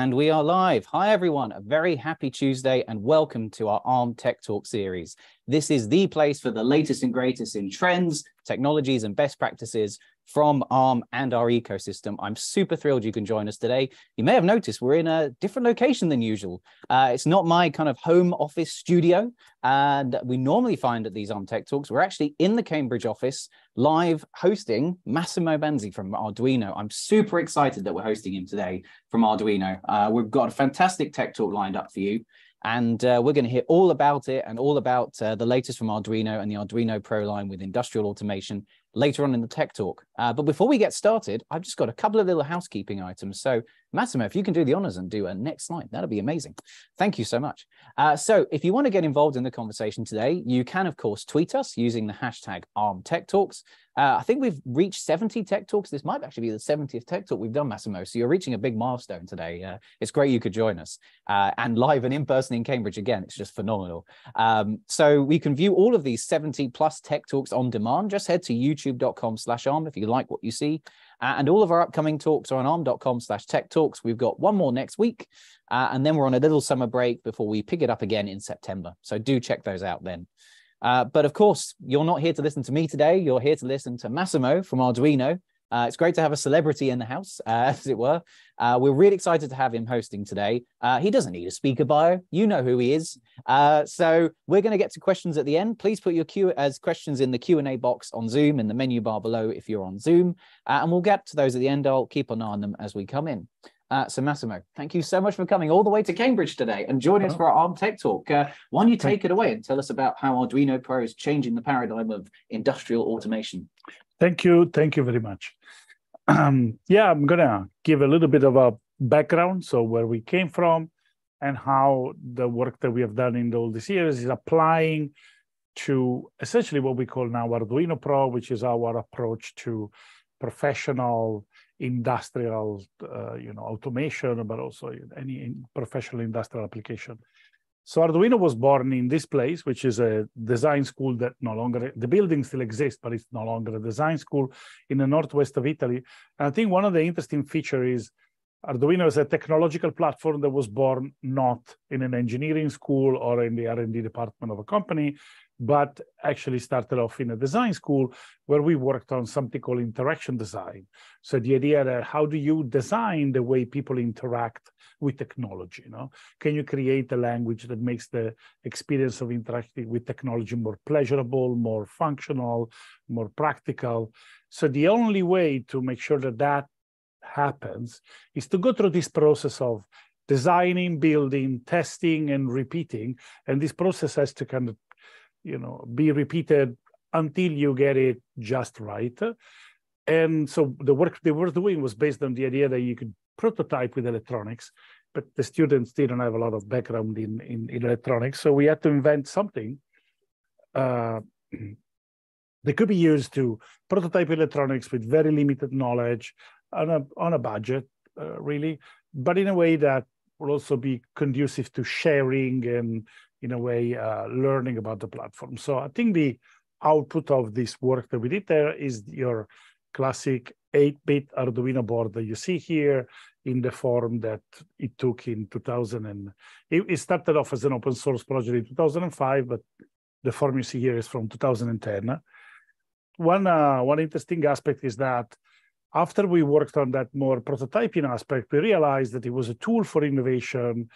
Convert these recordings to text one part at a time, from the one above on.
And we are live. Hi, everyone. A very happy Tuesday and welcome to our ARM Tech Talk series. This is the place for the latest and greatest in trends, technologies, and best practices from ARM and our ecosystem. I'm super thrilled you can join us today. You may have noticed we're in a different location than usual. Uh, it's not my kind of home office studio. And we normally find at these ARM Tech Talks, we're actually in the Cambridge office live hosting Massimo Banzi from Arduino. I'm super excited that we're hosting him today from Arduino. Uh, we've got a fantastic tech talk lined up for you. And uh, we're going to hear all about it and all about uh, the latest from Arduino and the Arduino Pro line with industrial automation later on in the tech talk. Uh, but before we get started, I've just got a couple of little housekeeping items. So Massimo, if you can do the honors and do a next slide, that'd be amazing. Thank you so much. Uh, so if you want to get involved in the conversation today, you can, of course, tweet us using the hashtag ArmTechTalks. Uh, I think we've reached 70 tech talks. This might actually be the 70th tech talk we've done, Massimo. So you're reaching a big milestone today. Uh, it's great you could join us uh, and live and in person in Cambridge again. It's just phenomenal. Um, so we can view all of these 70 plus tech talks on demand. Just head to youtube.com slash arm if you like what you see. Uh, and all of our upcoming talks are on arm.com slash tech talks. We've got one more next week. Uh, and then we're on a little summer break before we pick it up again in September. So do check those out then. Uh, but of course, you're not here to listen to me today. You're here to listen to Massimo from Arduino. Uh, it's great to have a celebrity in the house, uh, as it were. Uh, we're really excited to have him hosting today. Uh, he doesn't need a speaker bio. You know who he is. Uh, so we're going to get to questions at the end. Please put your Q as questions in the Q&A box on Zoom in the menu bar below if you're on Zoom. and we'll get to those at the end. I'll keep an eye on them as we come in. Uh, so Massimo, thank you so much for coming all the way to Cambridge today and joining us for our ARM Tech Talk. Uh, why don't you take it away and tell us about how Arduino Pro is changing the paradigm of industrial automation? Thank you. Thank you very much. Um, yeah, I'm going to give a little bit of a background, so where we came from and how the work that we have done in all these years is applying to essentially what we call now Arduino Pro, which is our approach to professional industrial, uh, you know, automation, but also any professional industrial application. So Arduino was born in this place, which is a design school that no longer, the building still exists, but it's no longer a design school in the northwest of Italy. And I think one of the interesting features is Arduino is a technological platform that was born not in an engineering school or in the R&D department of a company, but actually started off in a design school where we worked on something called interaction design. So the idea that how do you design the way people interact with technology? You know, can you create a language that makes the experience of interacting with technology more pleasurable, more functional, more practical? So the only way to make sure that that happens is to go through this process of designing, building, testing, and repeating. And this process has to kind of you know, be repeated until you get it just right. And so the work they were doing was based on the idea that you could prototype with electronics, but the students didn't have a lot of background in, in, in electronics. So we had to invent something uh, that could be used to prototype electronics with very limited knowledge on a, on a budget, uh, really, but in a way that will also be conducive to sharing and in a way, uh, learning about the platform. So I think the output of this work that we did there is your classic 8-bit Arduino board that you see here in the form that it took in 2000. And it, started off as an open source project in 2005, but the form you see here is from 2010. One, uh, one interesting aspect is that after we worked on that more prototyping aspect, we realized that it was a tool for innovation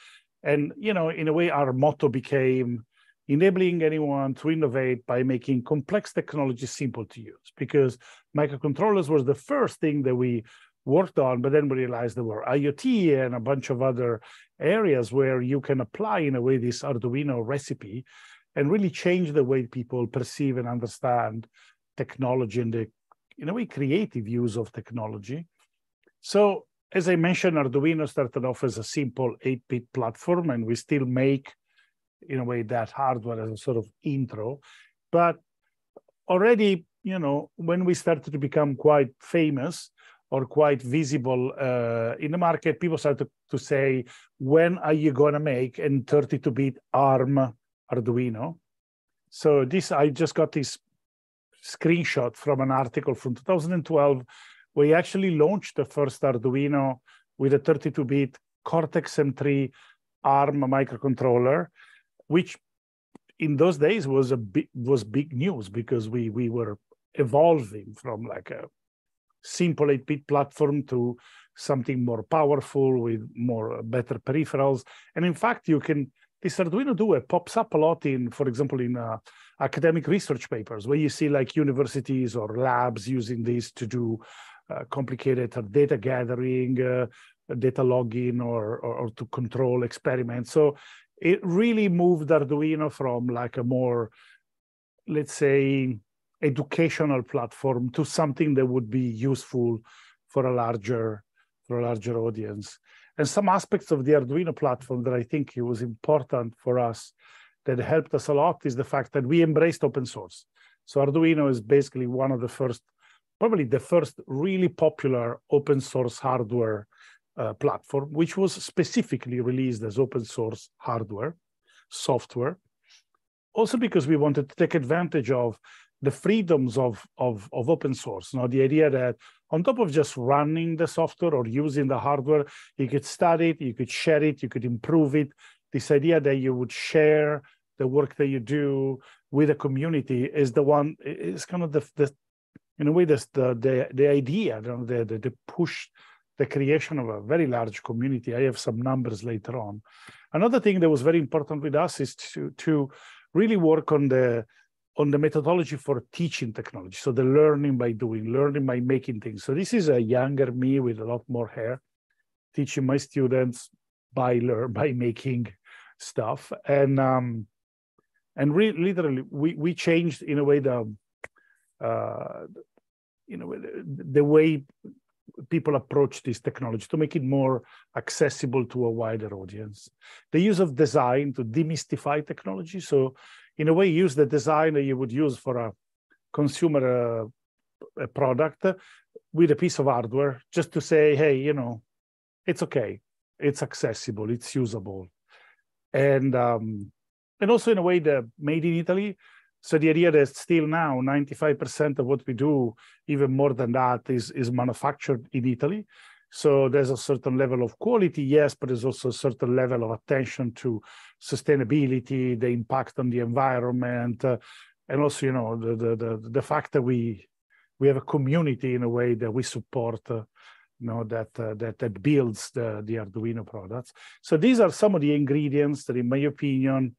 and, you know, in a way, our motto became enabling anyone to innovate by making complex technology simple to use because microcontrollers was the first thing that we worked on, but then we realized there were IoT and a bunch of other areas where you can apply in a way this Arduino recipe and really change the way people perceive and understand technology and the, in a way, creative use of technology. So as I mentioned, Arduino started off as a simple 8-bit platform, and we still make, in a way, that hardware as a sort of intro. But already, you know, when we started to become quite famous or quite visible uh, in the market, people started to, to say, when are you going to make an 32-bit ARM Arduino? So this, I just got this screenshot from an article from 2012 we actually launched the first Arduino with a 32-bit Cortex M3 ARM microcontroller, which in those days was a big was big news because we we were evolving from like a simple 8-bit platform to something more powerful with more better peripherals. And in fact, you can this Arduino Due pops up a lot in, for example, in uh, academic research papers where you see like universities or labs using this to do uh, complicated data gathering, uh, data logging, or, or, or to control experiments. So it really moved Arduino from like a more, let's say, educational platform to something that would be useful for a larger for a larger audience. And some aspects of the Arduino platform that I think it was important for us that helped us a lot is the fact that we embraced open source. So Arduino is basically one of the first, probably the first really popular open source hardware uh, platform, which was specifically released as open source hardware, software. Also because we wanted to take advantage of the freedoms of, of, of open source. Now, the idea that on top of just running the software or using the hardware, you could study it, you could share it, you could improve it. This idea that you would share the work that you do with a community is the one, is kind of the, the in a way, that's the, the, the idea, the, the, the push the creation of a very large community. I have some numbers later on. Another thing that was very important with us is to, to really work on the on the methodology for teaching technology. So the learning by doing, learning by making things. So this is a younger me with a lot more hair, teaching my students by learn by making stuff. And um, and re- literally we we changed in a way the uh, you know the, way people approach this technology to make it more accessible to a wider audience. The use of design to demystify technology. So in a way, use the design that you would use for a consumer uh, a product with a piece of hardware just to say, hey, you know, it's okay, it's accessible, it's usable. And um, and also in a way the made in Italy so the idea that still now 95% of what we do, even more than that, is, is manufactured in Italy. So there's a certain level of quality, yes, but there's also a certain level of attention to sustainability, the impact on the environment, uh, and also, you know, the, the, the, the, fact that we we have a community in a way that we support, uh, you know, that, uh, that that builds the, the Arduino products. So these are some of the ingredients that, in my opinion,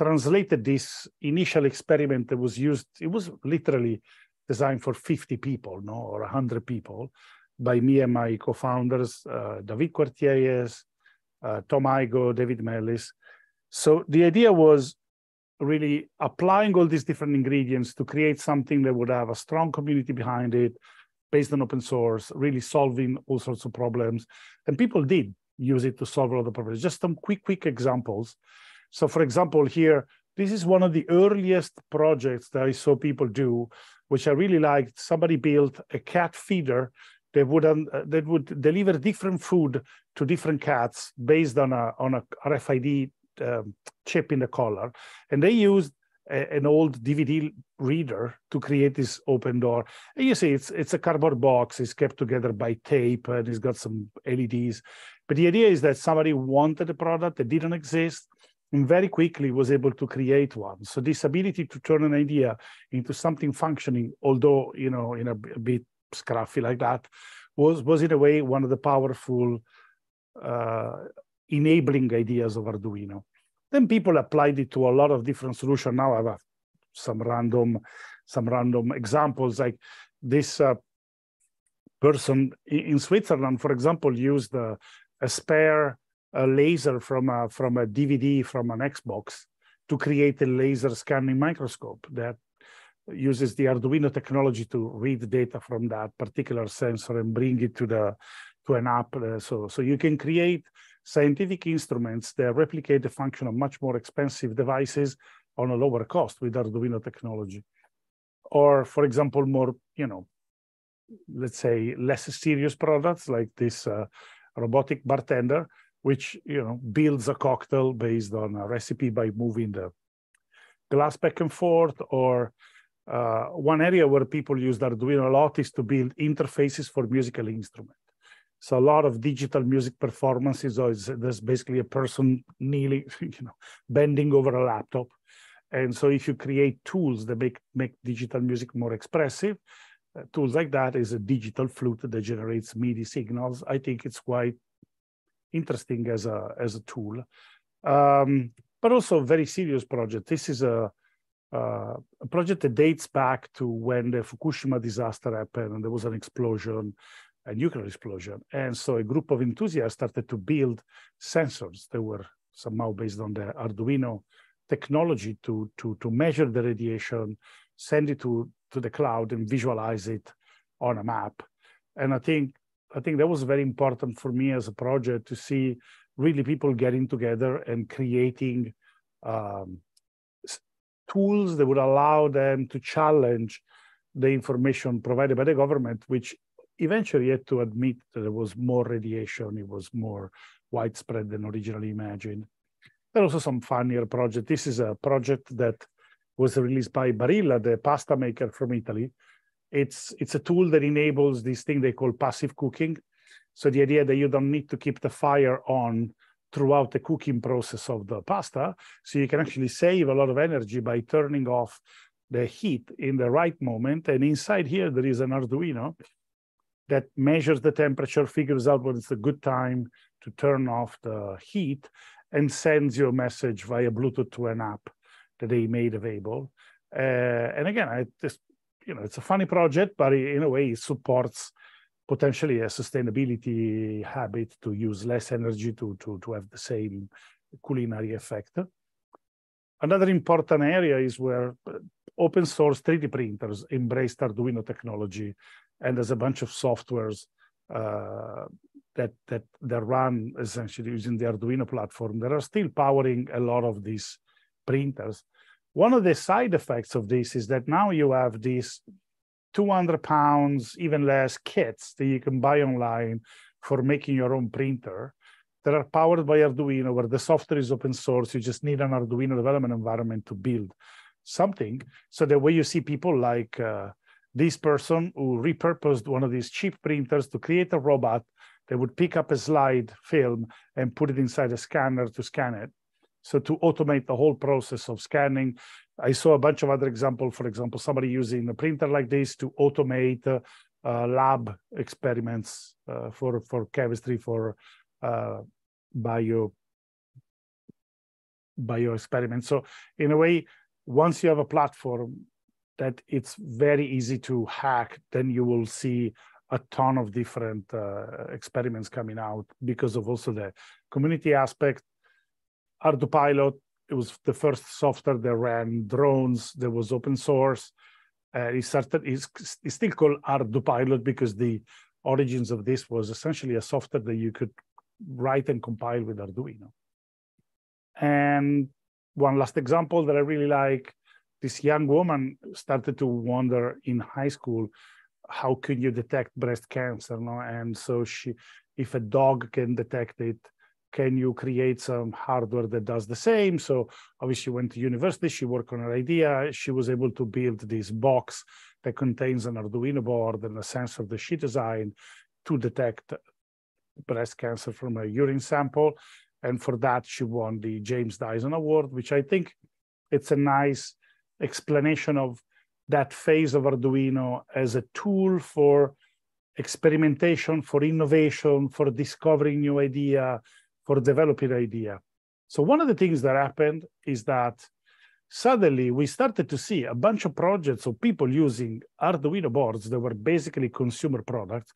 translated this initial experiment that was used, it was literally designed for 50 people, no, or 100 people by me and my co-founders, uh, David Cuartielles, uh, Tom Igoe, David Mellis. So the idea was really applying all these different ingredients to create something that would have a strong community behind it, based on open source, really solving all sorts of problems. And people did use it to solve all the problems. Just some quick, quick examples. So for example, here, this is one of the earliest projects that I saw people do, which I really liked. Somebody built a cat feeder that would, uh, that would deliver different food to different cats based on a, on a RFID um, chip in the collar. And they used a, an old DVD reader to create this open door. And you see, it's, it's a cardboard box. It's kept together by tape and it's got some LEDs. But the idea is that somebody wanted a product that didn't exist and very quickly was able to create one. So this ability to turn an idea into something functioning, although you know in a, a bit scruffy like that, was was in a way one of the powerful uh, enabling ideas of Arduino. Then people applied it to a lot of different solutions. Now I have a, some random some random examples like this uh, person in Switzerland, for example, used a spare a laser from a from a DVD from an Xbox to create a laser scanning microscope that uses the Arduino technology to read data from that particular sensor and bring it to the to an app. Uh, so so you can create scientific instruments that replicate the function of much more expensive devices on a lower cost with Arduino technology. Or, for example, more you know, let's say less serious products like this uh, robotic bartender which you know builds a cocktail based on a recipe by moving the glass back and forth or uh, one area where people use Arduino a lot is to build interfaces for musical instruments. So a lot of digital music performances, or there's basically a person kneeling, you know, bending over a laptop. And so if you create tools that make, make digital music more expressive, uh, tools like that is a digital flute that generates MIDI signals. I think it's quite interesting as a, as a tool, um, but also a very serious project. This is a, uh, a project that dates back to when the Fukushima disaster happened and there was an explosion, a nuclear explosion. And so a group of enthusiasts started to build sensors that were somehow based on the Arduino technology to, to, to measure the radiation, send it to, to the cloud and visualize it on a map. And I think I think that was very important for me as a project to see really people getting together and creating um, tools that would allow them to challenge the information provided by the government, which eventually had to admit that there was more radiation, it was more widespread than originally imagined. There are also some funnier projects. This is a project that was released by Barilla, the pasta maker from Italy. It's, it's a tool that enables this thing they call passive cooking. So the idea that you don't need to keep the fire on throughout the cooking process of the pasta. So you can actually save a lot of energy by turning off the heat in the right moment. And inside here, there is an Arduino that measures the temperature, figures out when it's a good time to turn off the heat, and sends you a message via Bluetooth to an app that they made available. Uh, and again, I just, you know, it's a funny project, but in a way, it supports potentially a sustainability habit to use less energy to, to, to have the same culinary effect. Another important area is where uh, open source 3D printers embraced Arduino technology, and there's a bunch of softwares uh, that that that run essentially using the Arduino platform that are still powering a lot of these printers. One of the side effects of this is that now you have these 200 pounds, even less kits that you can buy online for making your own printer that are powered by Arduino, where the software is open source. You just need an Arduino development environment to build something. So the way you see people like uh, this person who repurposed one of these cheap printers to create a robot that would pick up a slide film and put it inside a scanner to scan it. So to automate the whole process of scanning, I saw a bunch of other examples. For example, somebody using a printer like this to automate uh, uh, lab experiments uh, for for chemistry, for uh, bio bio experiments. So in a way, once you have a platform that it's very easy to hack, then you will see a ton of different uh, experiments coming out because of also the community aspect ArduPilot, it was the first software that ran drones that was open source. Uh, it started, it's, it's still called ArduPilot because the origins of this was essentially a software that you could write and compile with Arduino. And one last example that I really like, this young woman started to wonder in high school, how can you detect breast cancer? No? And so she, if a dog can detect it, can you create some hardware that does the same? So obviously went to university, she worked on her idea, she was able to build this box that contains an Arduino board and a sensor that she designed to detect breast cancer from a urine sample. And for that, she won the James Dyson Award, which I think it's a nice explanation of that phase of Arduino as a tool for experimentation, for innovation, for discovering new idea, for developing idea. So one of the things that happened is that suddenly we started to see a bunch of projects of people using Arduino boards that were basically consumer products,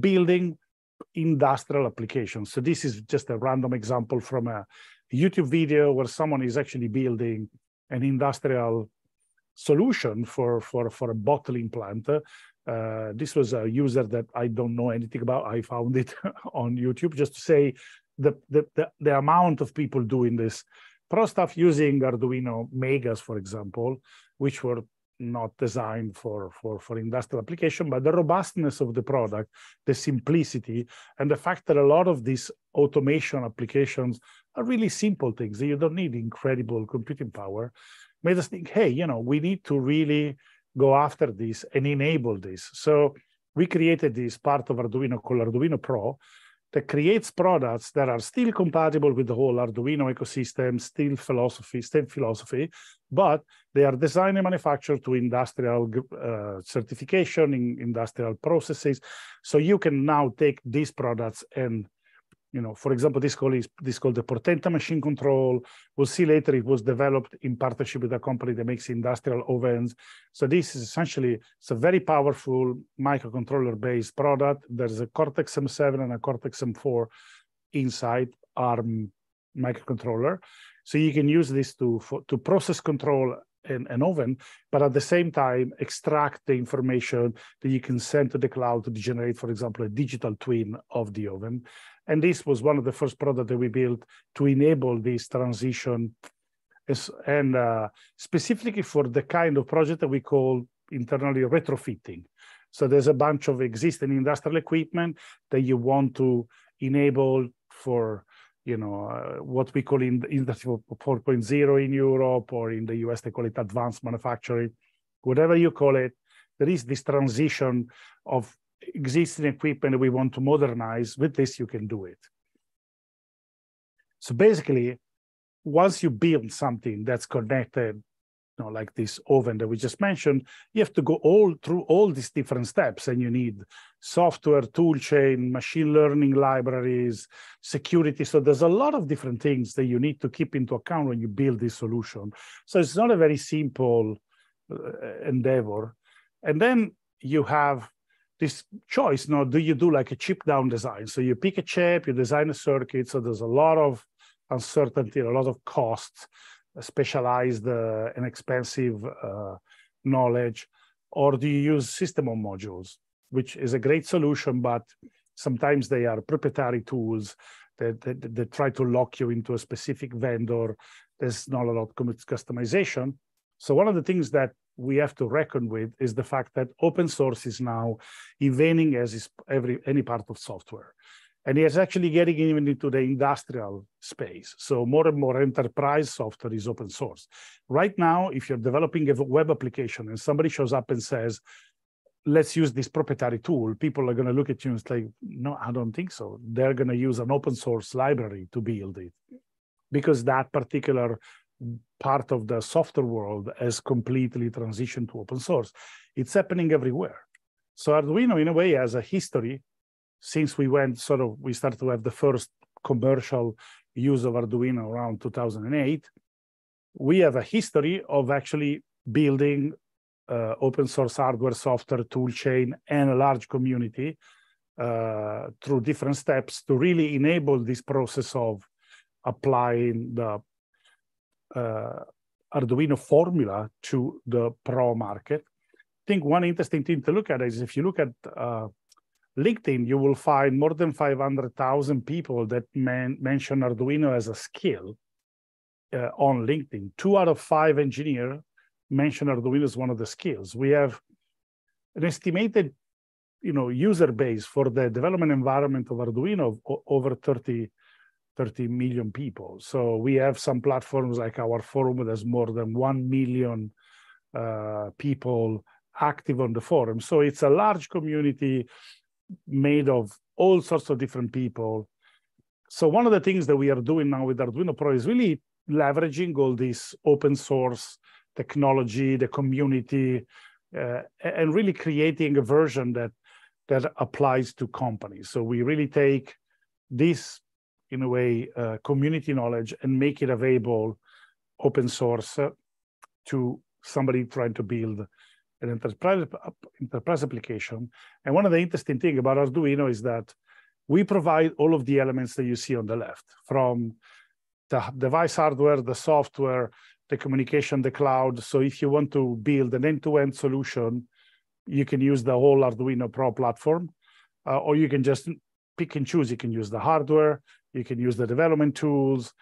building industrial applications. So this is just a random example from a YouTube video where someone is actually building an industrial solution for, for, for a bottling plant. Uh, this was a user that I don't know anything about. I found it on YouTube just to say the, the, the, the amount of people doing this. Pro stuff using Arduino Megas, for example, which were not designed for, for, for industrial application, but the robustness of the product, the simplicity, and the fact that a lot of these automation applications are really simple things. You don't need incredible computing power. Made us think, hey, you know, we need to really go after this and enable this. So we created this part of Arduino called Arduino Pro that creates products that are still compatible with the whole Arduino ecosystem, still philosophy, same philosophy, but they are designed and manufactured to industrial uh, certification in industrial processes. So you can now take these products and you know, for example, this call is this called the Portenta machine control. We'll see later it was developed in partnership with a company that makes industrial ovens. So this is essentially it's a very powerful microcontroller-based product. There's a Cortex M7 and a Cortex M4 inside ARM microcontroller. So you can use this to for, to process control an, an, oven, but at the same time extract the information that you can send to the cloud to generate, for example, a digital twin of the oven. And this was one of the first products that we built to enable this transition and uh, specifically for the kind of project that we call internally retrofitting. So there's a bunch of existing industrial equipment that you want to enable for you know uh, what we call in industry 4.0 in Europe or in the US they call it advanced manufacturing whatever you call it there is this transition of existing equipment we want to modernize, with this you can do it. So basically, once you build something that's connected, you know, like this oven that we just mentioned, you have to go all through all these different steps, and you need software, tool chain, machine learning libraries, security. So there's a lot of different things that you need to keep into account when you build this solution. So it's not a very simple uh, endeavor. And then you have this choice now do you do like a chip down design? So you pick a chip you design a circuit so there's a lot of uncertainty a lot of cost specialized uh, and expensive uh, knowledge. Or do you use system on modules which is a great solution but sometimes they are proprietary tools that, that, that try to lock you into a specific vendor. There's not a lot of customization. So one of the things that we have to reckon with is the fact that open source is now invading as is every any part of software. And it's actually getting even into the industrial space. So more and more enterprise software is open source. Right now, if you're developing a web application and somebody shows up and says, let's use this proprietary tool, people are going to look at you and say, no, I don't think so. They're going to use an open source library to build it because that particular part of the software world has completely transitioned to open source. It's happening everywhere. So Arduino, in a way, has a history since we went sort of, we started to have the first commercial use of Arduino around 2008. We have a history of actually building uh, open source hardware, software, tool chain, and a large community uh, through different steps to really enable this process of applying the Arduino formula to the pro market. I think one interesting thing to look at is if you look at uh, LinkedIn, you will find more than 500,000 people that man, mention Arduino as a skill uh, on LinkedIn. Two out of five engineers mention Arduino as one of the skills. We have an estimated you know, user base for the development environment of Arduino of over 30 30 million people. So we have some platforms like our forum has more than 1 million uh, people active on the forum. So it's a large community made of all sorts of different people. So one of the things that we are doing now with Arduino Pro is really leveraging all this open source technology, the community, uh, and really creating a version that that applies to companies. So we really take this in a way, uh, community knowledge and make it available open source to somebody trying to build an enterprise, enterprise application. And one of the interesting things about Arduino is that we provide all of the elements that you see on the left, from the device hardware, the software, the communication, the cloud. So if you want to build an end-to-end solution, you can use the whole Arduino Pro platform, uh, or you can just pick and choose. You can use the hardware, you can use the development tools.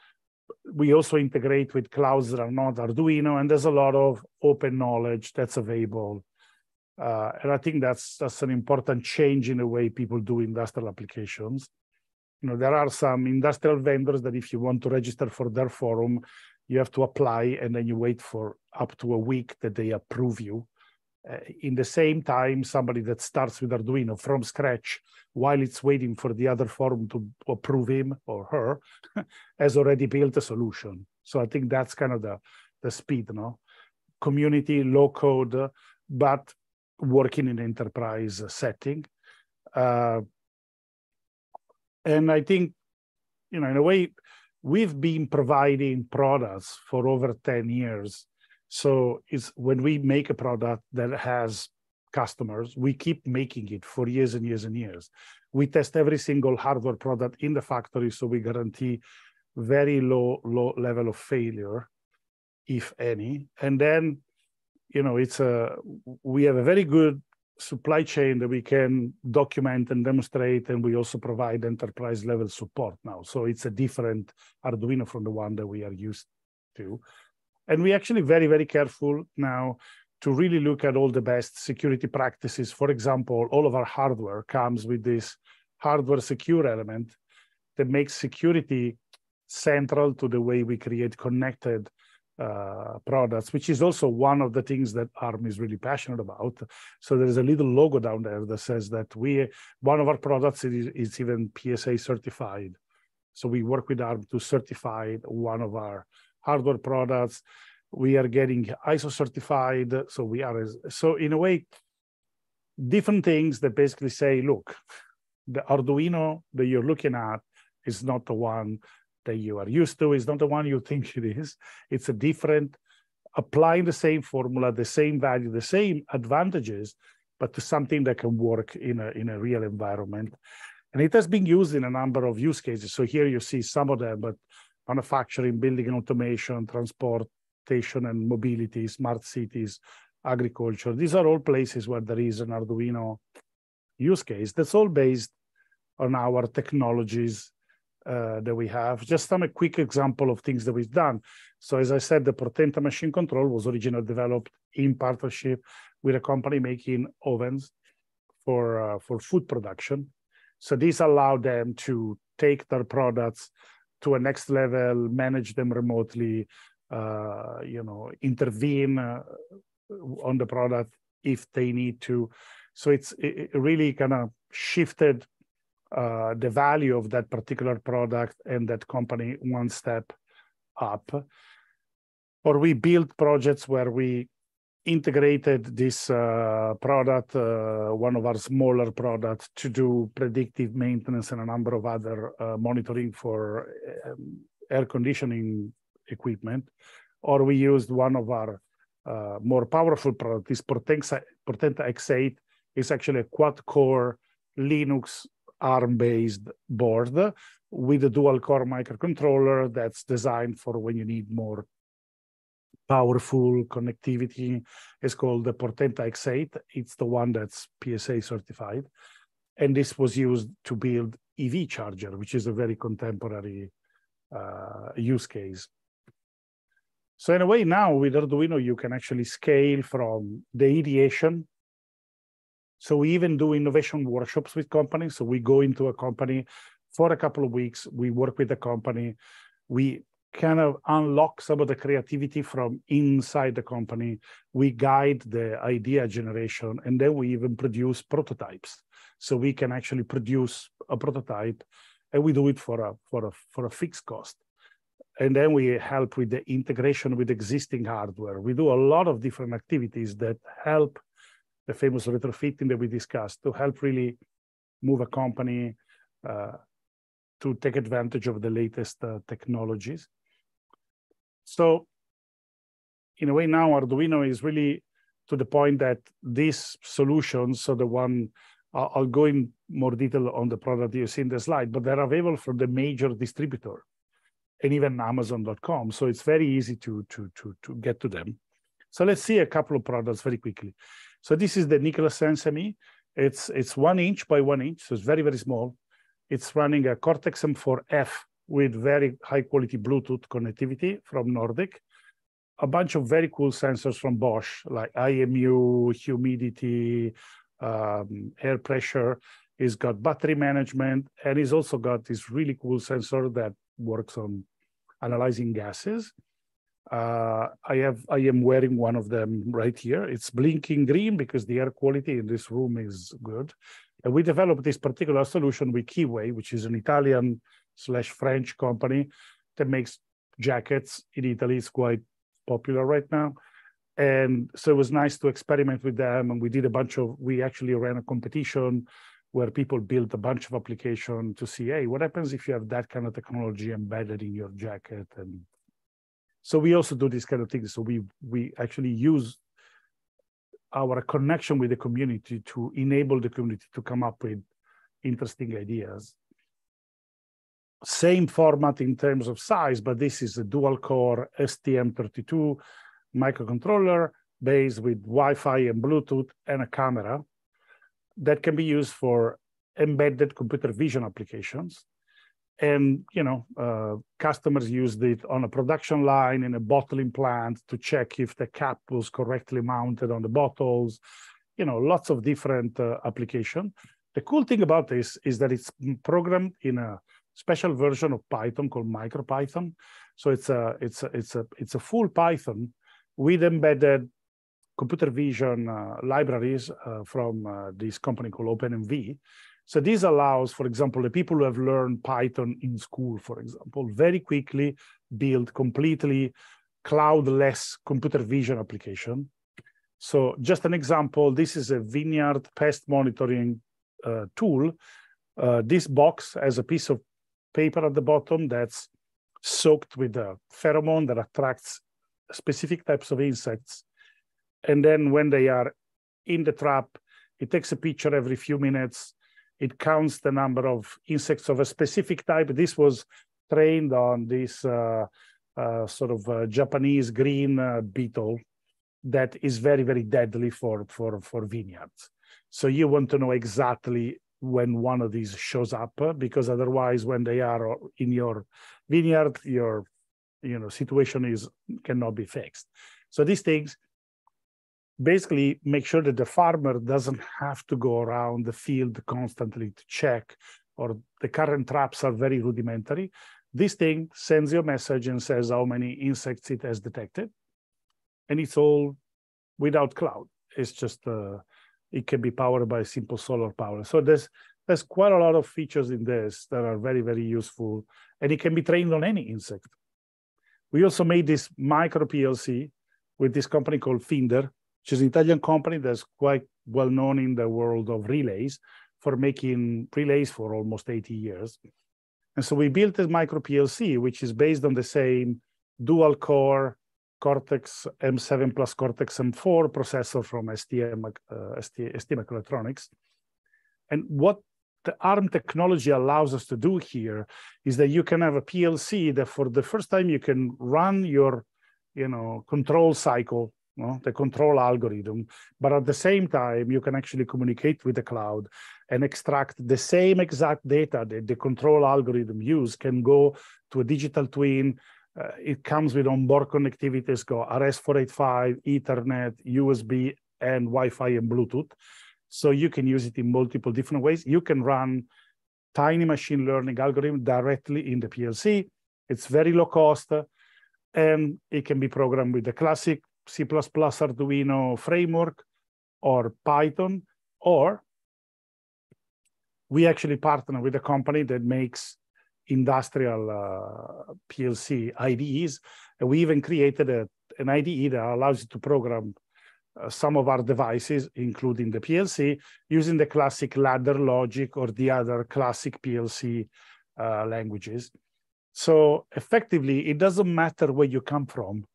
We also integrate with clouds that are not Arduino, and there's a lot of open knowledge that's available. Uh, and I think that's that's an important change in the way people do industrial applications. You know, there are some industrial vendors that if you want to register for their forum, you have to apply and then you wait for up to a week that they approve you. Uh, in the same time, somebody that starts with Arduino from scratch while it's waiting for the other forum to approve him or her has already built a solution. So I think that's kind of the, the speed, no? Community, low code, but working in enterprise setting. Uh, and I think, you know, in a way, we've been providing products for over 10 years. So it's when we make a product that has customers, we keep making it for years and years and years. We test every single hardware product in the factory, so we guarantee very low, low level of failure, if any. And then, you know, it's a we have a very good supply chain that we can document and demonstrate, and we also provide enterprise level support now. So it's a different Arduino from the one that we are used to. And we're actually very, very careful now to really look at all the best security practices. For example, all of our hardware comes with this hardware secure element that makes security central to the way we create connected uh, products, which is also one of the things that ARM is really passionate about. So there's a little logo down there that says that we, one of our products is, is even PSA certified. So we work with ARM to certify one of our hardware products. We are getting ISO certified. So we are, so in a way, different things that basically say, look, the Arduino that you're looking at is not the one that you are used to is not the one you think it is. It's a different, applying the same formula, the same value, the same advantages, but to something that can work in a, in a real environment. And it has been used in a number of use cases. So here you see some of them, but manufacturing, building and automation, transportation and mobility, smart cities, agriculture. These are all places where there is an Arduino use case. That's all based on our technologies uh, that we have. Just some a quick example of things that we've done. So as I said, the Portenta machine control was originally developed in partnership with a company making ovens for uh, for food production. So these allow them to take their products to a next level, manage them remotely, uh, you know, intervene uh, on the product if they need to. So it's it really kind of shifted uh, the value of that particular product and that company one step up. Or we build projects where we integrated this uh, product, uh, one of our smaller products, to do predictive maintenance and a number of other uh, monitoring for um, air conditioning equipment. Or we used one of our uh, more powerful products, this Portenta, Portenta X8 is actually a quad-core Linux ARM-based board with a dual-core microcontroller that's designed for when you need more powerful connectivity. is called the Portenta X8. It's the one that's PSA certified. And this was used to build EV charger, which is a very contemporary uh, use case. So in a way now with Arduino, you can actually scale from the ideation so we even do innovation workshops with companies. So we go into a company for a couple of weeks, we work with the company, we kind of unlock some of the creativity from inside the company. We guide the idea generation, and then we even produce prototypes. So we can actually produce a prototype, and we do it for a for a for a fixed cost. And then we help with the integration with existing hardware. We do a lot of different activities that help the famous retrofitting that we discussed to help really move a company uh, to take advantage of the latest uh, technologies. So in a way now Arduino is really to the point that these solutions, so the one, I'll, I'll go in more detail on the product you see in the slide, but they're available from the major distributor and even Amazon.com. So it's very easy to, to, to, to get to them. So let's see a couple of products very quickly. So this is the Nicla Sense ME. It's, it's one inch by one inch, so it's very, very small. It's running a Cortex M4F with very high quality Bluetooth connectivity from Nordic. A bunch of very cool sensors from Bosch, like IMU, humidity, um, air pressure. It's got battery management, and it's also got this really cool sensor that works on analyzing gases. Uh, I have I am wearing one of them right here. It's blinking green because the air quality in this room is good. And we developed this particular solution with K-Way, which is an Italian slash French company that makes jackets in Italy. It's quite popular right now. And so it was nice to experiment with them. And we did a bunch of, we actually ran a competition where people built a bunch of application to see, hey, what happens if you have that kind of technology embedded in your jacket? And so we also do this kind of thing. So we we actually use our connection with the community to enable the community to come up with interesting ideas. Same format in terms of size, but this is a dual core STM32 microcontroller based with Wi-Fi and Bluetooth and a camera that can be used for embedded computer vision applications. And you know, uh, customers used it on a production line in a bottling plant to check if the cap was correctly mounted on the bottles. You know, lots of different uh, application. The cool thing about this is that it's programmed in a special version of Python called MicroPython. So it's a it's a it's a it's a full Python with embedded computer vision uh, libraries uh, from uh, this company called OpenMV. So this allows, for example, the people who have learned Python in school, for example, very quickly build completely cloudless computer vision application. So just an example, this is a vineyard pest monitoring uh, tool. Uh, this box has a piece of paper at the bottom that's soaked with a pheromone that attracts specific types of insects and then when they are in the trap, it takes a picture every few minutes. It counts the number of insects of a specific type. This was trained on this uh, uh, sort of uh, Japanese green uh, beetle that is very, very deadly for, for, for vineyards. So you want to know exactly when one of these shows up, because otherwise, when they are in your vineyard, your you know situation is cannot be fixed. So these things basically make sure that the farmer doesn't have to go around the field constantly to check or the current traps are very rudimentary. This thing sends you a message and says how many insects it has detected. And it's all without cloud. It's just, uh, it can be powered by simple solar power. So there's, there's quite a lot of features in this that are very, very useful. And it can be trained on any insect. We also made this micro PLC with this company called Finder, which is an Italian company that's quite well known in the world of relays for making relays for almost 80 years. And so we built this micro PLC, which is based on the same dual core Cortex M7 plus Cortex M4 processor from STM, uh, ST. And what the ARM technology allows us to do here is that you can have a PLC that for the first time you can run your you know, control cycle no? the control algorithm, but at the same time, you can actually communicate with the cloud and extract the same exact data that the control algorithm use can go to a digital twin. Uh, it comes with onboard connectivities, go RS485, Ethernet, USB, and Wi-Fi and Bluetooth. So you can use it in multiple different ways. You can run tiny machine learning algorithm directly in the PLC. It's very low cost, and it can be programmed with the classic C++ Arduino framework or Python, or we actually partner with a company that makes industrial uh, PLC IDEs. And we even created a, an IDE that allows you to program uh, some of our devices, including the PLC, using the classic ladder logic or the other classic PLC uh, languages. So effectively, it doesn't matter where you come from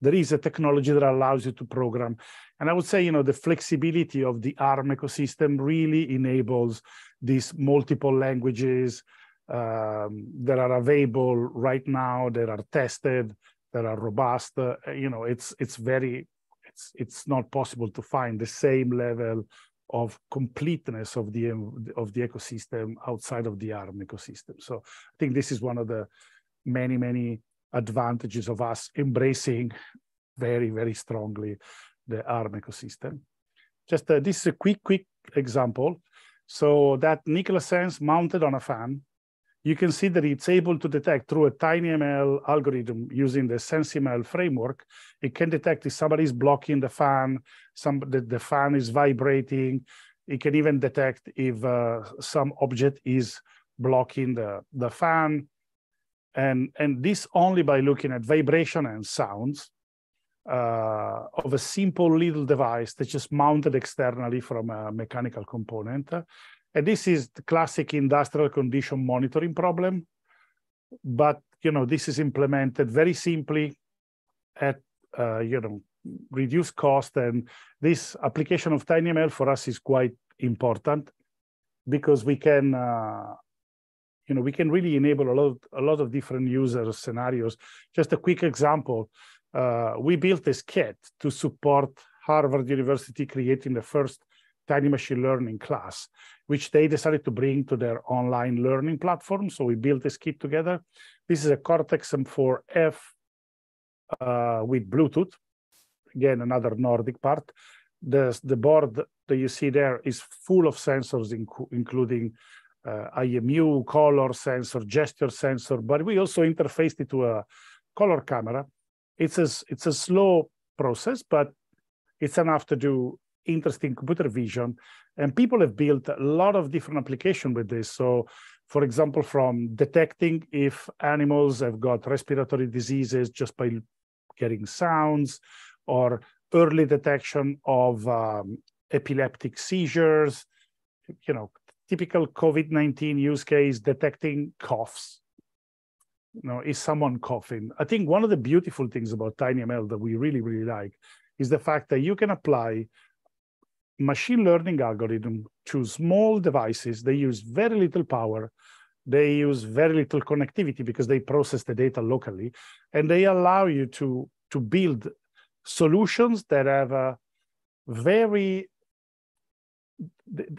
there is a technology that allows you to program. And I would say, you know, the flexibility of the ARM ecosystem really enables these multiple languages um, that are available right now, that are tested, that are robust. Uh, you know, it's it's very it's it's not possible to find the same level of completeness of the of the ecosystem outside of the ARM ecosystem. So I think this is one of the many many advantages of us embracing very, very strongly the ARM ecosystem. Just uh, this is a quick, quick example. So that Nicla Sense mounted on a fan you can see that it's able to detect through a TinyML algorithm using the SensiML framework. It can detect if somebody is blocking the fan, some the, the fan is vibrating. It can even detect if uh, some object is blocking the, the fan. And, and this only by looking at vibration and sounds uh, of a simple little device that's just mounted externally from a mechanical component. And this is the classic industrial condition monitoring problem. But you know, this is implemented very simply at uh, you know reduce cost. And this application of TinyML for us is quite important because we can uh, you know we can really enable a lot a lot of different user scenarios. Just a quick example. Uh, we built this kit to support Harvard University creating the first tiny machine learning class, which they decided to bring to their online learning platform. So we built this kit together. This is a Cortex M4F uh, with Bluetooth. Again, another Nordic part. The, the board that you see there is full of sensors, inc including uh, IMU, color sensor, gesture sensor, but we also interfaced it to a color camera. It's a, it's a slow process, but it's enough to do interesting computer vision. And people have built a lot of different applications with this. So, for example, from detecting if animals have got respiratory diseases just by getting sounds, or early detection of um, epileptic seizures, you know, typical COVID-19 use case, detecting coughs. You know, is someone coughing? I think one of the beautiful things about TinyML that we really, really like is the fact that you can apply machine learning algorithm to small devices. They use very little power. They use very little connectivity because they process the data locally, and they allow you to to build solutions that have a very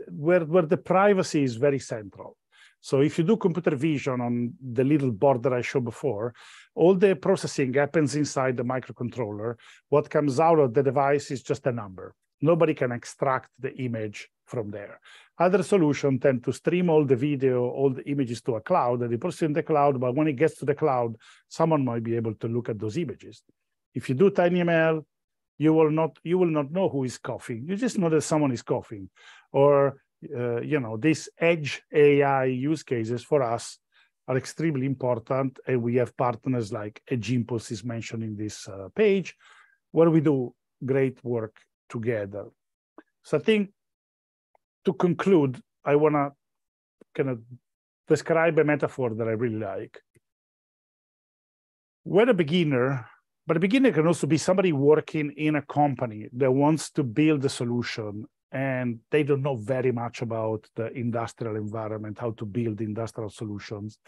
where where the privacy is very central. So if you do computer vision on the little board that I showed before, all the processing happens inside the microcontroller. What comes out of the device is just a number. Nobody can extract the image from there. Other solutions tend to stream all the video, all the images to a cloud, and it in the cloud, but when it gets to the cloud, someone might be able to look at those images. If you do TinyML, you will not you will not know who is coughing. You just know that someone is coughing. Or uh, you know, these edge AI use cases for us are extremely important, and we have partners like Edge Impulse is mentioned in this uh, page, where we do great work together. So I think to conclude, I want to kind of describe a metaphor that I really like. When a beginner, but a beginner can also be somebody working in a company that wants to build a solution and they don't know very much about the industrial environment, how to build industrial solutions.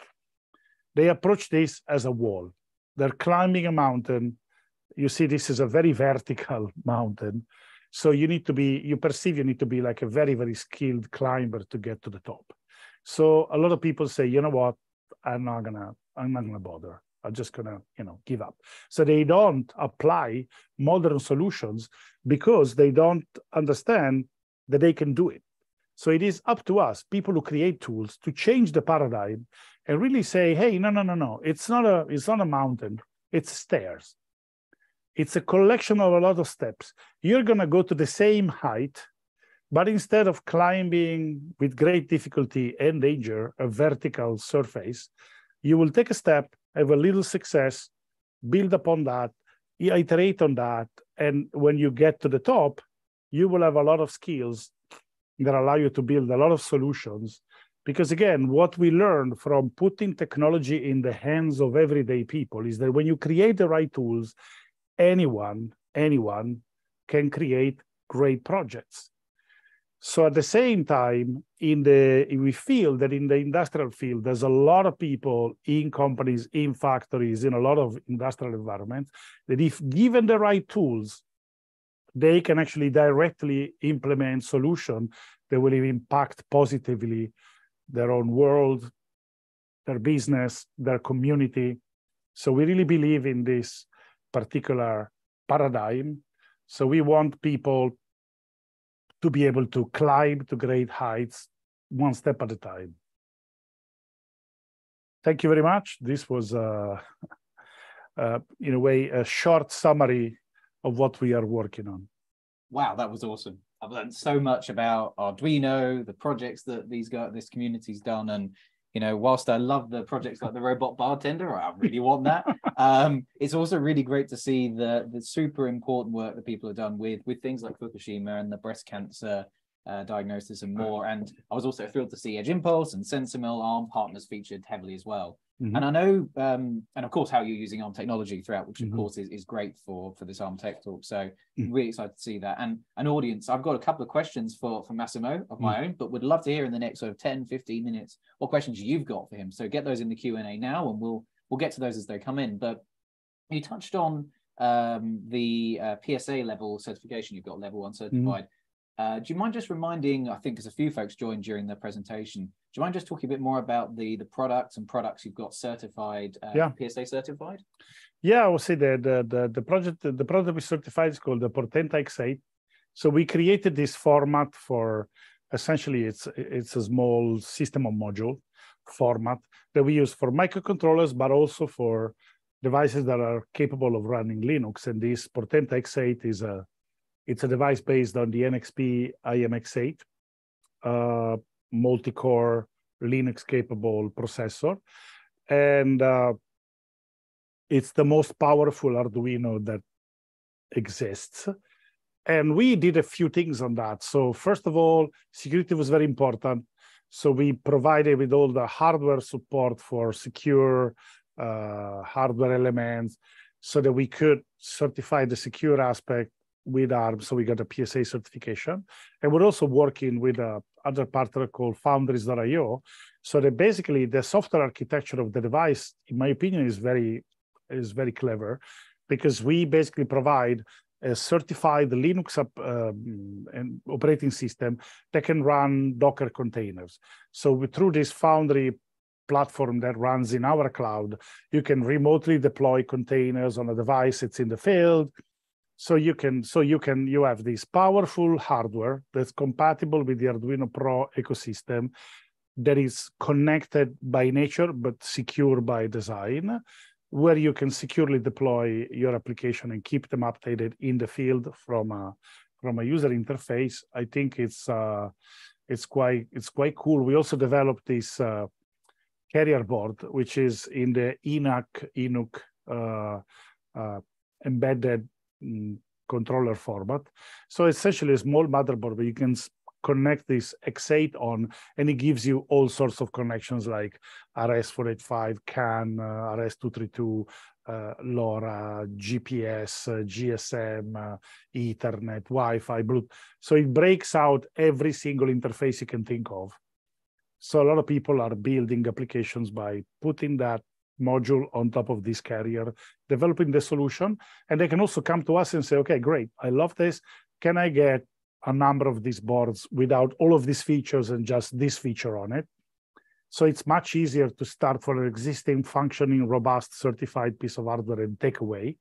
They approach this as a wall. They're climbing a mountain. You see, this is a very vertical mountain. So you need to be, you perceive you need to be like a very, very skilled climber to get to the top. So a lot of people say, you know what, I'm not gonna, I'm not gonna bother. I'm just gonna, you know, give up. So they don't apply modern solutions because they don't understand that they can do it. So it is up to us, people who create tools, to change the paradigm and really say, hey, no, no, no, no, it's not a, it's not a mountain, it's stairs. It's a collection of a lot of steps. You're going to go to the same height, but instead of climbing with great difficulty and danger a vertical surface, you will take a step, have a little success, build upon that, iterate on that. And when you get to the top, you will have a lot of skills that allow you to build a lot of solutions. Because again, what we learned from putting technology in the hands of everyday people is that when you create the right tools anyone, anyone can create great projects. So at the same time, in the we feel that in the industrial field, there's a lot of people in companies, in factories, in a lot of industrial environments that if given the right tools, they can actually directly implement solutions that will impact positively their own world, their business, their community. So we really believe in this particular paradigm. So we want people to be able to climb to great heights one step at a time. thank you very much. This was, uh, uh, in a way, a short summary of what we are working on. Wow, that was awesome. I've learned so much about Arduino, the projects that these guys, this community's done, and you know, whilst I love the projects like the robot bartender, I really want that. um, it's also really great to see the the super important work that people have done with with things like Fukushima and the breast cancer uh, diagnosis and more. And I was also thrilled to see Edge Impulse and SensiML ARM partners featured heavily as well. Mm-hmm. And I know, um, and of course, how you're using ARM technology throughout, which of mm-hmm. course is, is great for for this ARM Tech Talk. So mm-hmm. really excited to see that. And an audience, I've got a couple of questions for for Massimo of my mm. own, but would love to hear in the next sort of 10, 15 minutes what questions you've got for him. So get those in the Q and A now, and we'll we'll get to those as they come in. But you touched on um, the uh, PSA level certification. You've got level one mm-hmm. certified. Uh, do you mind just reminding, I think, because a few folks joined during the presentation, do you mind just talking a bit more about the the products and products you've got certified, uh, yeah. PSA certified? Yeah, I would say that the, the, the project, the product we certified is called the Portenta X8. So we created this format for, essentially it's, it's a small system of module format that we use for microcontrollers, but also for devices that are capable of running Linux. And this Portenta X8 is a it's a device based on the NXP IMX8 uh, multi-core Linux-capable processor, and uh, it's the most powerful Arduino that exists. And we did a few things on that. So first of all, security was very important. So we provided with all the hardware support for secure uh, hardware elements so that we could certify the secure aspect with ARM, so we got a PSA certification. And we're also working with a other partner called Foundries.io. So that basically the software architecture of the device, in my opinion, is very is very clever because we basically provide a certified Linux um, and operating system that can run Docker containers. So through this Foundry platform that runs in our cloud, you can remotely deploy containers on a device. It's in the field so you can so you can you have this powerful hardware that's compatible with the arduino pro ecosystem that is connected by nature but secure by design where you can securely deploy your application and keep them updated in the field from a from a user interface. I think it's uh it's quite it's quite cool. We also developed this uh, carrier board which is in the ENUC uh, uh, embedded controller format. So essentially a small motherboard where you can connect this X8 on and it gives you all sorts of connections like RS485, CAN, uh, RS232, uh, LoRa, GPS, uh, GSM, uh, Ethernet, Wi-Fi, Bluetooth. So it breaks out every single interface you can think of. So a lot of people are building applications by putting that module on top of this carrier, developing the solution. And they can also come to us and say, okay, great, I love this. Can I get a number of these boards without all of these features and just this feature on it? So it's much easier to start for an existing functioning, robust, certified piece of hardware and take away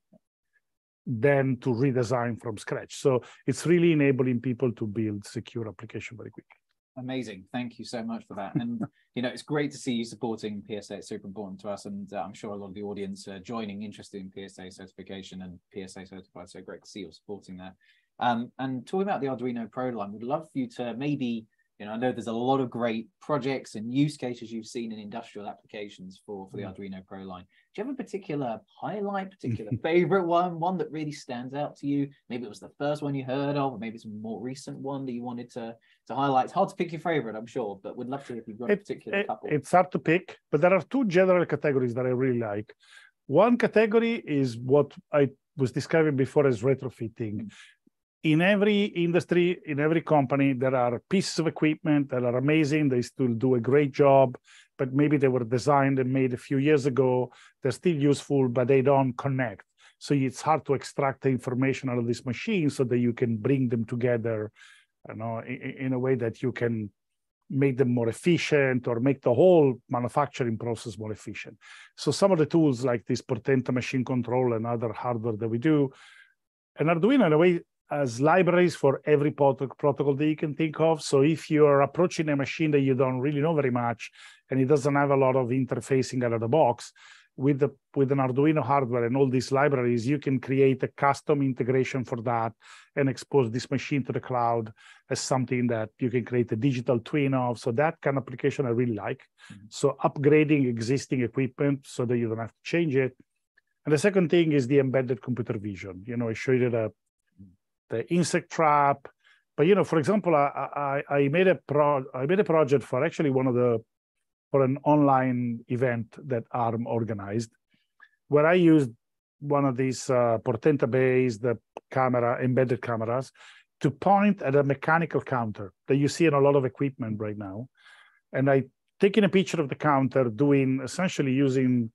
than to redesign from scratch. So it's really enabling people to build secure application very quickly. Amazing. Thank you so much for that. And, you know, it's great to see you supporting PSA. It's super important to us. And uh, I'm sure a lot of the audience are joining interested in PSA certification and PSA certified. So great to see you supporting that. Um, and talking about the Arduino Pro line, we'd love for you to maybe you know, I know there's a lot of great projects and use cases you've seen in industrial applications for, for the mm. Arduino Pro line. Do you have a particular highlight, particular favorite one, one that really stands out to you? Maybe it was the first one you heard of, or maybe it's a more recent one that you wanted to, to highlight. It's hard to pick your favorite, I'm sure, but would love to if you've got it, a particular it, couple. It's hard to pick, but there are two general categories that I really like. One category is what I was describing before as retrofitting. Mm in every industry, in every company, there are pieces of equipment that are amazing. They still do a great job, but maybe they were designed and made a few years ago. They're still useful, but they don't connect. So it's hard to extract the information out of this machine so that you can bring them together, you know, in, in a way that you can make them more efficient or make the whole manufacturing process more efficient. So some of the tools like this Portenta machine control and other hardware that we do, and Arduino in a way as libraries for every protocol that you can think of. So if you're approaching a machine that you don't really know very much, and it doesn't have a lot of interfacing out of the box. With the with an Arduino hardware and all these libraries, you can create a custom integration for that and expose this machine to the cloud as something that you can create a digital twin of. So that kind of application I really like. Mm-hmm. So upgrading existing equipment so that you don't have to change it. And the second thing is the embedded computer vision. You know, I showed you the the insect trap. But you know, for example, I, I, I made a pro I made a project for actually one of the for an online event that ARM organized, where I used one of these uh, Portenta-based the camera embedded cameras to point at a mechanical counter that you see in a lot of equipment right now, and I taking a picture of the counter, doing essentially using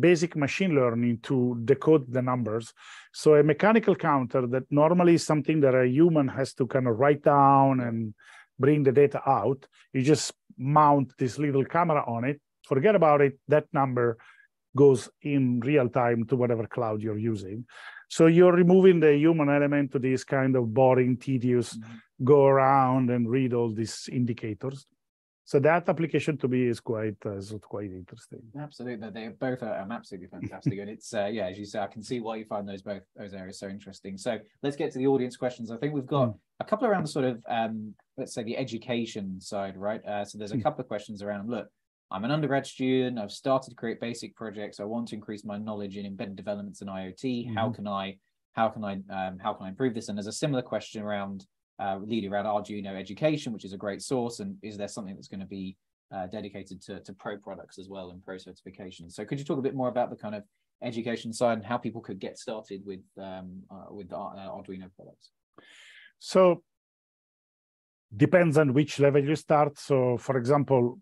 basic machine learning to decode the numbers. So a mechanical counter that normally is something that a human has to kind of write down and bring the data out, you just mount this little camera on it, forget about it, that number goes in real time to whatever cloud you're using. So you're removing the human element to this kind of boring, tedious, mm-hmm. go around and read all these indicators. So that application to me is quite uh, is quite interesting. Absolutely, they both are um, absolutely fantastic, and it's uh, yeah, as you say, I can see why you find those both those areas so interesting. So let's get to the audience questions. I think we've got mm. a couple around the sort of um, let's say the education side, right? Uh, so there's a mm. couple of questions around. Look, I'm an undergrad student. I've started to create basic projects. I want to increase my knowledge in embedded developments and IoT. Mm-hmm. How can I how can I um, how can I improve this? And there's a similar question around uh, leading around Arduino education, which is a great source. And is there something that's going to be uh, dedicated to, to pro products as well and pro certification? So could you talk a bit more about the kind of education side and how people could get started with um, uh, with the uh, Arduino products? So depends on which level you start. So for example,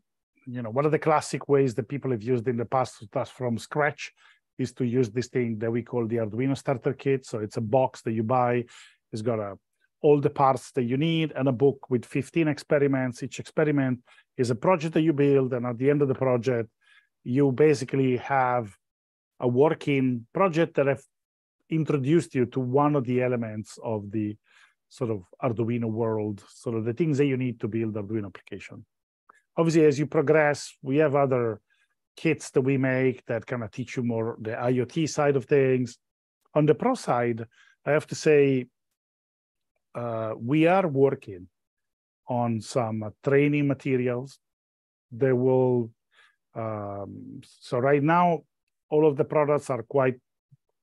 you know, one of the classic ways that people have used in the past to start from scratch is to use this thing that we call the Arduino starter kit. So it's a box that you buy. It's got a all the parts that you need and a book with 15 experiments. Each experiment is a project that you build. And at the end of the project, you basically have a working project that have introduced you to one of the elements of the sort of Arduino world, sort of the things that you need to build Arduino application. Obviously, as you progress, we have other kits that we make that kind of teach you more the IoT side of things. On the pro side, I have to say uh, we are working on some training materials. That will um, so right now all of the products are quite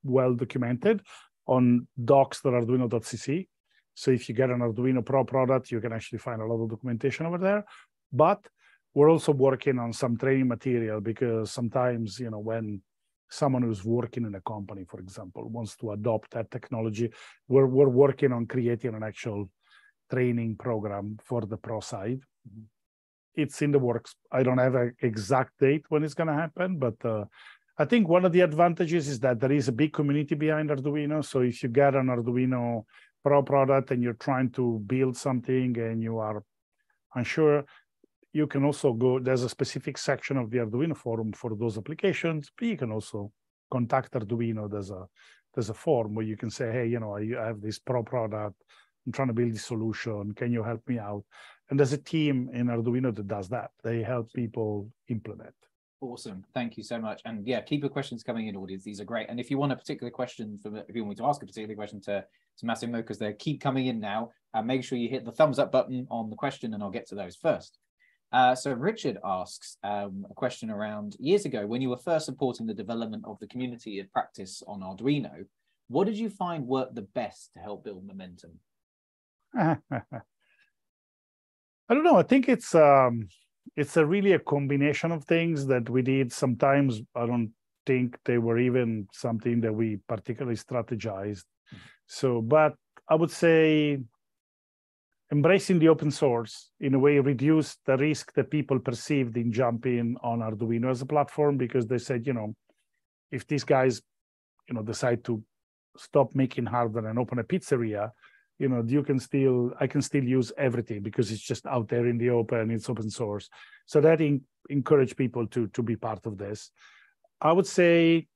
well documented on docs.arduino.cc so if you get an arduino pro product you can actually find a lot of documentation over there. But we're also working on some training material because sometimes you know when someone who's working in a company, for example, wants to adopt that technology, we're, we're working on creating an actual training program for the pro side. Mm-hmm. It's in the works. I don't have an exact date when it's going to happen, but uh, I think one of the advantages is that there is a big community behind Arduino. So if you get an Arduino Pro product and you're trying to build something and you are unsure, you can also go, there's a specific section of the Arduino forum for those applications, but you can also contact Arduino. There's a, there's a form where you can say, hey, you know, I, have this pro product. I'm trying to build this solution. Can you help me out? And there's a team in Arduino that does that. They help people implement. Awesome. Thank you so much. And yeah, keep your questions coming in, audience. These are great. And if you want a particular question from if you want me to ask a particular question to, to Massimo, because they keep coming in now, uh, make sure you hit the thumbs up button on the question and I'll get to those first. Uh, so Richard asks um, a question around years ago when you were first supporting the development of the community of practice on Arduino, what did you find worked the best to help build momentum? I don't know. I think it's um, it's a really a combination of things that we did. Sometimes I don't think they were even something that we particularly strategized. Mm-hmm. So, but I would say embracing the open source in a way reduced the risk that people perceived in jumping on Arduino as a platform because they said, you know, if these guys, you know, decide to stop making hardware and open a pizzeria, you know, you can still, I can still use everything because it's just out there in the open, it's open source. So that in, people to, to be part of this. I would say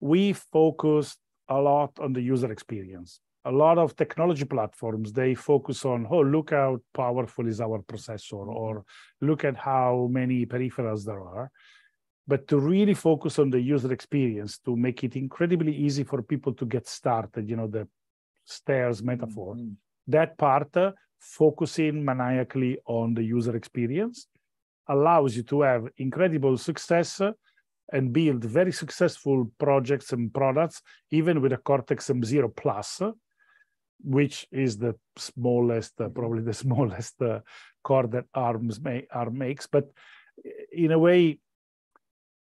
we focused a lot on the user experience. A lot of technology platforms they focus on oh look how powerful is our processor or look at how many peripherals there are but to really focus on the user experience to make it incredibly easy for people to get started you know the stairs metaphor mm-hmm. that part uh, focusing maniacally on the user experience allows you to have incredible success uh, and build very successful projects and products even with a cortex m0 plus which is the smallest uh, probably the smallest uh, core that arms may arm makes but in a way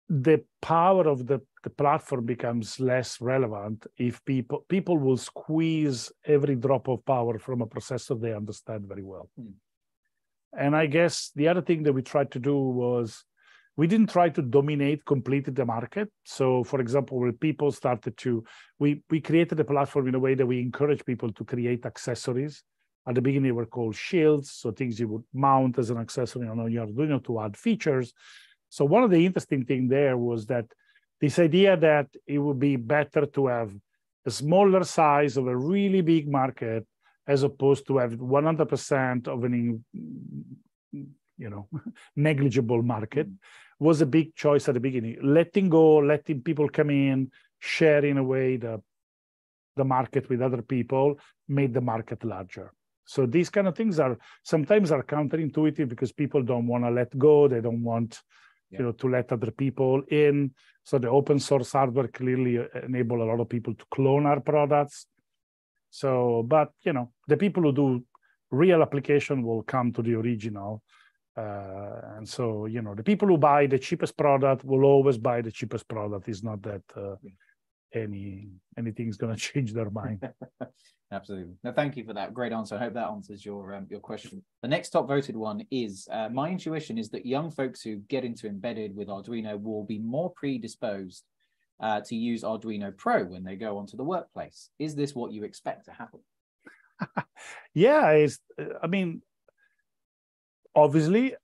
the power of the, the platform becomes less relevant if people people will squeeze every drop of power from a processor they understand very well. Mm. And I guess the other thing that we tried to do was we didn't try to dominate completely the market. So, for example, when people started to, we we created a platform in a way that we encourage people to create accessories. At the beginning, they were called shields, so things you would mount as an accessory on your Arduino to add features. So one of the interesting thing there was that this idea that it would be better to have a smaller size of a really big market as opposed to have 100% of an you know negligible market mm-hmm. Was a big choice at the beginning letting go letting people come in sharing away the the market with other people made the market larger so these kind of things are sometimes are counterintuitive because people don't want to let go they don't want yeah. you know, to let other people in. So the open source hardware clearly uh, enable a lot of people to clone our products. So, but you know, the people who do real application will come to the original. Uh, and so, you know, the people who buy the cheapest product will always buy the cheapest product. It's not that uh, any anything's going to change their mind. Absolutely. No, thank you for that. Great answer. I hope that answers your um, your question. The next top voted one is uh, my intuition is that young folks who get into embedded with Arduino will be more predisposed uh, to use Arduino Pro when they go onto the workplace. Is this what you expect to happen? yeah, it's, I mean, obviously,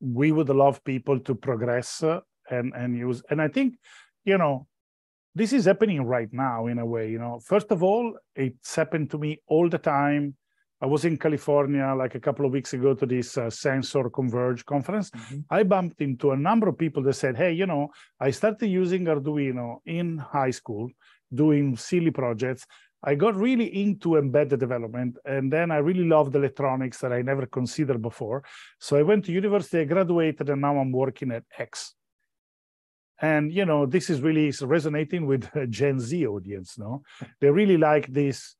we would love people to progress uh, and and use. And I think, you know, this is happening right now in a way you know first of all it's happened to me all the time i was in california like a couple of weeks ago to this uh, sensor converge conference mm-hmm. i bumped into a number of people that said hey you know i started using arduino in high school doing silly projects i got really into embedded development and then i really loved electronics that i never considered before so i went to university i graduated and now i'm working at x and you know this is really resonating with gen z audience no they really like this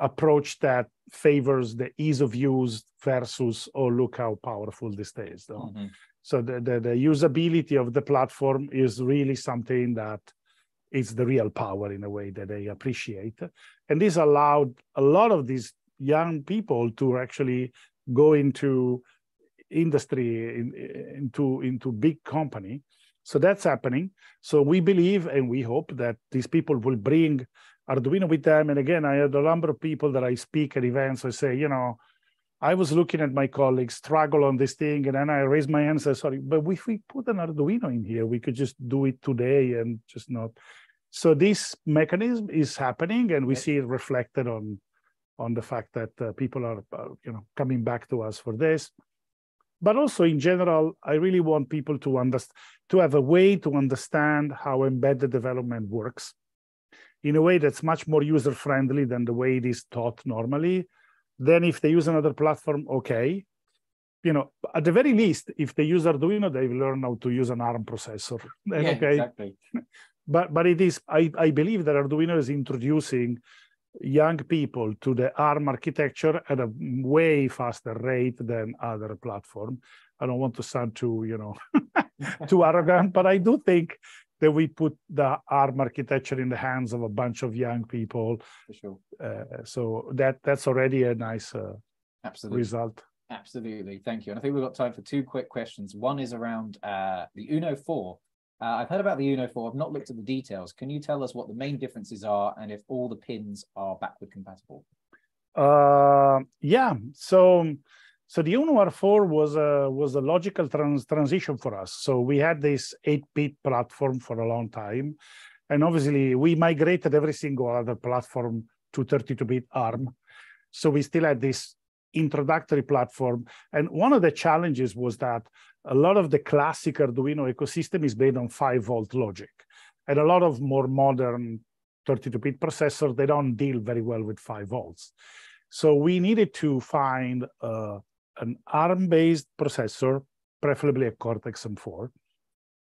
approach that favors the ease of use versus oh look how powerful this is no? Mm-hmm. so the, the, the usability of the platform is really something that is the real power in a way that they appreciate and this allowed a lot of these young people to actually go into industry in, into into big company so that's happening. So we believe and we hope that these people will bring Arduino with them. And again, I had a number of people that I speak at events. I say, you know, I was looking at my colleagues struggle on this thing, and then I raised my hand and said, sorry, but if we put an Arduino in here, we could just do it today and just not. So this mechanism is happening, and we see it reflected on on the fact that uh, people are, uh, you know, coming back to us for this but also in general, I really want people to understand, to have a way to understand how embedded development works in a way that's much more user friendly than the way it is taught normally. Then if they use another platform, okay. You know, at the very least, if they use Arduino, they will learn how to use an ARM processor. yeah, okay. Exactly. But but it is, I, I believe that Arduino is introducing young people to the ARM architecture at a way faster rate than other platform. I don't want to sound too, you know, too arrogant, but I do think that we put the ARM architecture in the hands of a bunch of young people. Sure. Uh, so that that's already a nice uh, Absolutely. result. Absolutely, thank you. And I think we've got time for two quick questions. One is around uh, the Uno 4 uh, I've heard about the Uno 4. I've not looked at the details. Can you tell us what the main differences are and if all the pins are backward compatible? Uh, yeah. So, so the Uno R4 was a was a logical trans transition for us. So we had this 8-bit platform for a long time, and obviously we migrated every single other platform to 32-bit ARM. So we still had this introductory platform. And one of the challenges was that a lot of the classic Arduino ecosystem is based on 5 volt logic. And a lot of more modern 32-bit processors, they don't deal very well with 5 volts. So we needed to find uh, an ARM-based processor, preferably a Cortex-M4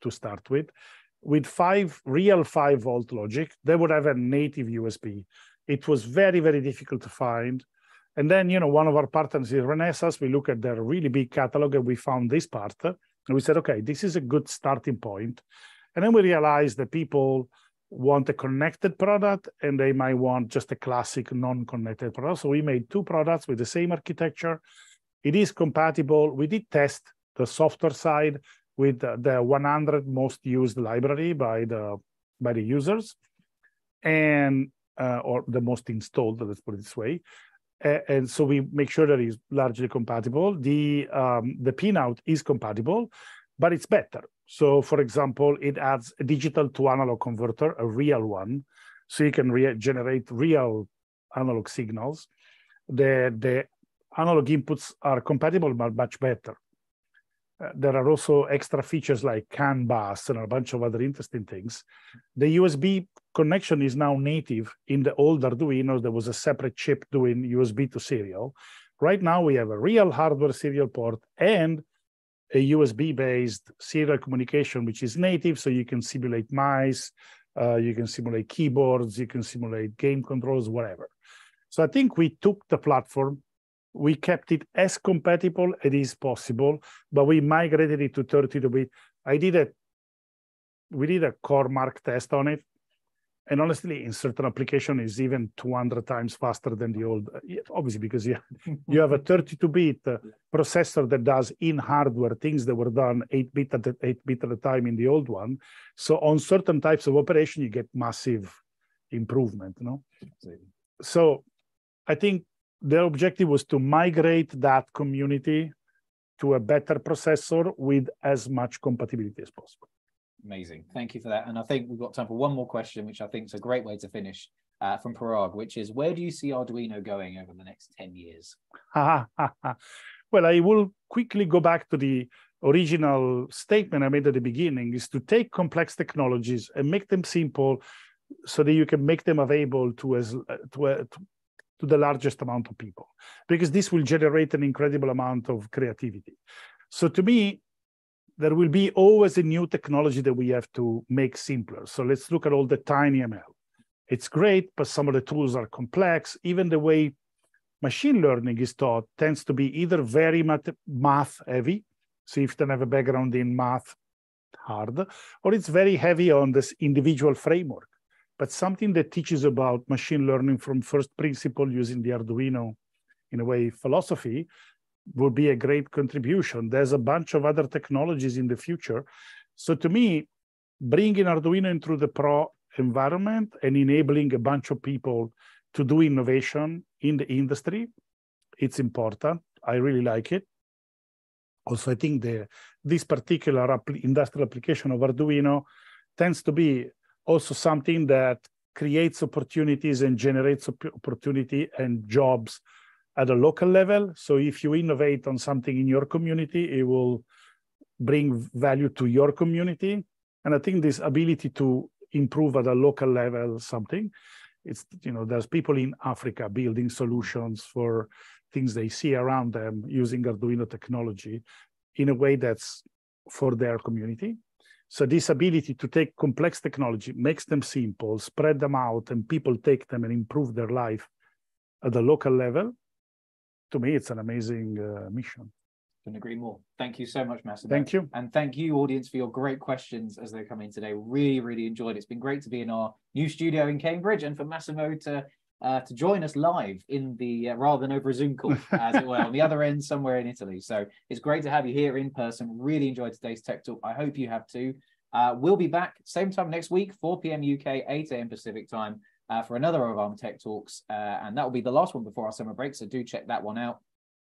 to start with, with five real 5 volt logic. They would have a native USB. It was very, very difficult to find. And then, you know, one of our partners is Renesas. We look at their really big catalog and we found this part. And we said, okay, this is a good starting point. And then we realized that people want a connected product and they might want just a classic non-connected product. So we made two products with the same architecture. It is compatible. We did test the software side with the 100 most used library by the by the users and uh, or the most installed let's put it this way and so we make sure that it's largely compatible. The um, the pinout is compatible, but it's better. So, for example, it adds a digital to analog converter, a real one, so you can re generate real analog signals. The the analog inputs are compatible, but much better. There are also extra features like CAN bus and a bunch of other interesting things. The USB connection is now native in the old Arduino. There was a separate chip doing USB to serial. Right now, we have a real hardware serial port and a USB-based serial communication, which is native, so you can simulate mice, uh, you can simulate keyboards, you can simulate game controls, whatever. So I think we took the platform, we kept it as compatible as is possible, but we migrated it to 32-bit. I did a, we did a CoreMark test on it, and honestly, in certain application, is even 200 times faster than the old. Obviously, because you you have a 32-bit uh, processor that does in hardware things that were done 8-bit at 8-bit at a time in the old one. So on certain types of operation, you get massive improvement. You know? So I think their objective was to migrate that community to a better processor with as much compatibility as possible. Amazing. Thank you for that. And I think we've got time for one more question, which I think is a great way to finish uh, from Parag, which is where do you see Arduino going over the next 10 years? well, I will quickly go back to the original statement I made at the beginning is to take complex technologies and make them simple so that you can make them available to as to, uh, to the largest amount of people because this will generate an incredible amount of creativity. So to me, there will be always a new technology that we have to make simpler. So let's look at all the TinyML It's great, but some of the tools are complex. Even the way machine learning is taught tends to be either very math heavy, so if you don't have a background in math, hard, or it's very heavy on this individual framework. But something that teaches about machine learning from first principle using the Arduino, in a way, philosophy, would be a great contribution. There's a bunch of other technologies in the future. So to me, bringing Arduino into the pro environment and enabling a bunch of people to do innovation in the industry, it's important. I really like it. Also, I think the this particular industrial application of Arduino tends to be also something that creates opportunities and generates opportunity and jobs at a local level. So if you innovate on something in your community, it will bring value to your community. And I think this ability to improve at a local level something, it's, you know, there's people in Africa building solutions for things they see around them using Arduino technology in a way that's for their community. So this ability to take complex technology, makes them simple, spread them out, and people take them and improve their life at the local level to me, it's an amazing uh, mission. Couldn't agree more. Thank you so much, Massimo. Thank you. And thank you, audience, for your great questions as they come in today. Really, really enjoyed it. It's been great to be in our new studio in Cambridge and for Massimo to uh, to join us live in the uh, rather than over a Zoom call, as it were, on the other end somewhere in Italy. So it's great to have you here in person. Really enjoyed today's Tech Talk. I hope you have too. Uh, we'll be back same time next week, 4 p.m. UK, 8 a.m. Pacific time uh, for another of ARM Tech Talks. Uh, and that will be the last one before our summer break. So do check that one out.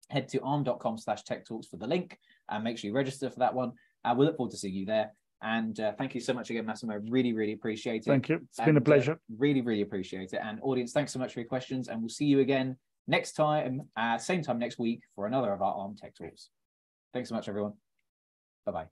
Head to arm.com slash tech talks for the link and make sure you register for that one. Uh, we look forward to seeing you there. And uh, thank you so much again, Massimo. Really, really appreciate it. Thank you. It's and, been a uh, pleasure. really, really appreciate it. And audience, thanks so much for your questions. And we'll see you again next time, uh, same time next week for another of our ARM Tech Talks. Thanks so much, everyone. Bye bye.